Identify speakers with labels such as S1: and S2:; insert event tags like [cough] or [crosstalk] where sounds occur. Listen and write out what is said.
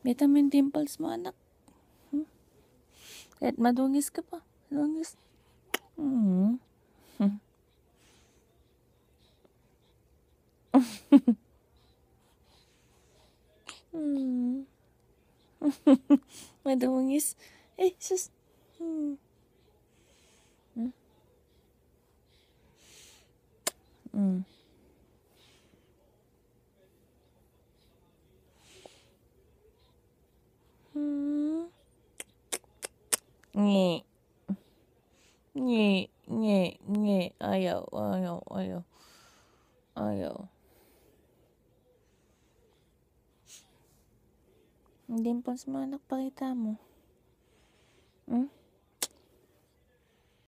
S1: Vitamin dimples mo, anak. Hmm? Kahit madungis ka pa. Madungis. Hmm. Hmm. hmm. [laughs] madungis. Eh, sus. Hmm. Hmm. Hmm. Nge. Nge, nge, nge. Ayaw, ayaw, ayaw. Ayaw. Dimples mo anak, pakita mo.